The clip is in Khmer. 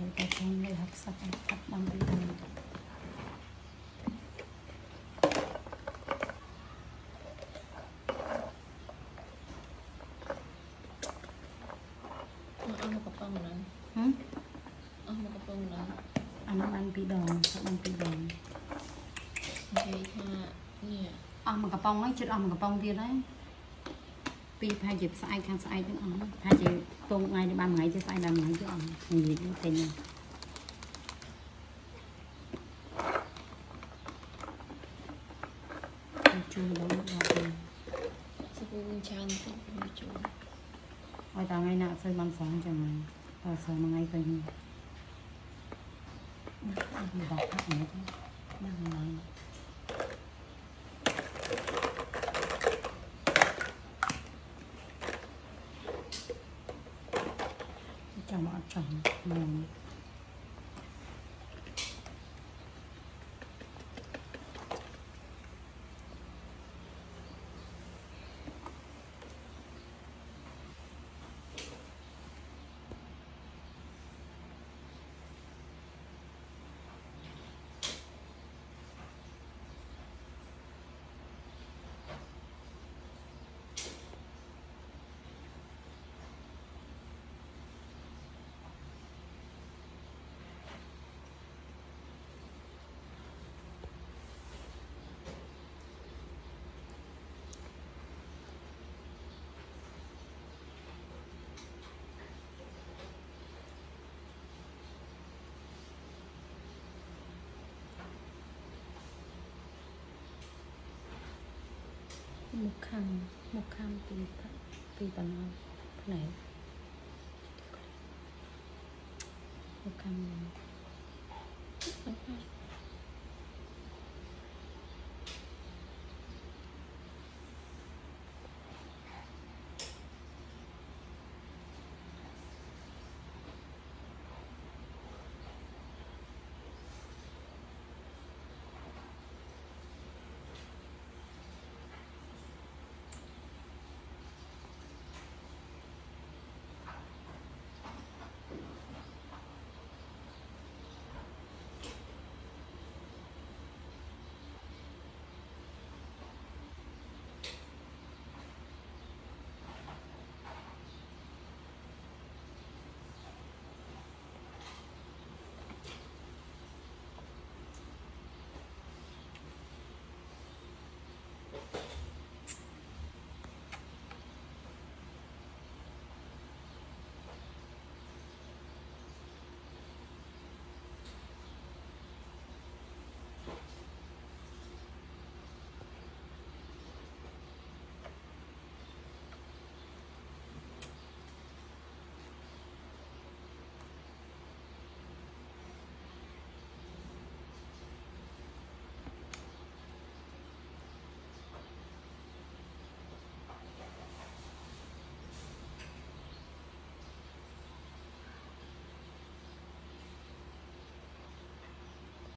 rồi ta trong đây học sắp sắp bằng cái đường chữ ong cà bông ấy ពីរដងថាបានពីរដងនិយាយថានេះអស់មួយកំប៉ុងហ្នឹងជិតអស់មួយកំប៉ុងទៀតហើយពីរប្រហែលជាស្អែកខាងស្អែកទាំងអស់ប្រហែលជាពងថ្ងៃនេះបានមួយថ្ងៃជាស្អែកបានមួយថ្ងៃទៀតអស់និយាយទៅទិញហ្នឹងជួលដល់ដល់ទៅសពូច្រើនតិចមកជួយឲ្យតែថ្ងៃណាអត់សូវបានសងចឹងហើយតើសងមួយថ្ងៃទៅនេះដាក់ពីដល់ផាក់នេះទៅដាក់ថ្ងៃ chồng họ chồng mình. មកមុខខាងមុខខាងពីពីបណ្ណ